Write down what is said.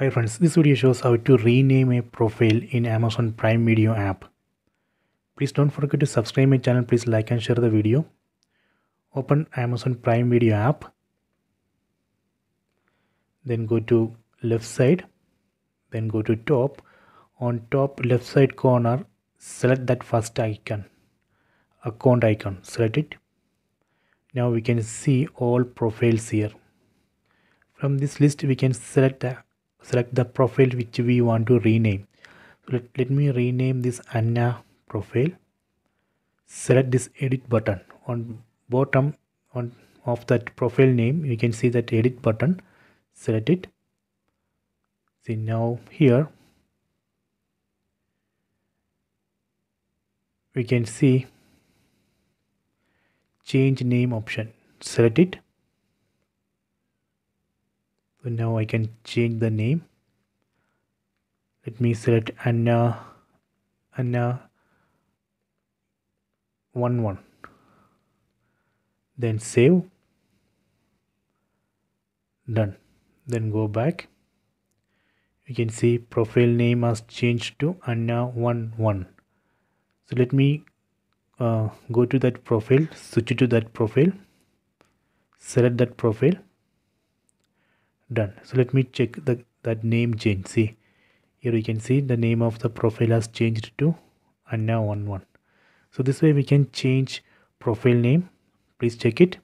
Hi friends, this video shows how to rename a profile in Amazon Prime Video app. Please don't forget to subscribe my channel. Please like and share the video. Open Amazon Prime Video app. Then go to left side. Then go to top. On top left side corner, select that first icon, account icon. Select it. Now we can see all profiles here. From this list, we can select the select the profile which we want to rename. Let, let me rename this Anna profile. Select this edit button. On bottom on of that profile name you can see that edit button. Select it. See now here we can see change name option. Select it so now I can change the name. Let me select Anna Anna 11 then save. Done. Then go back. You can see profile name has changed to Anna 11 so let me uh, go to that profile switch to that profile select that profile done. So let me check the that name change. See here you can see the name of the profile has changed to Anna11 so this way we can change profile name. Please check it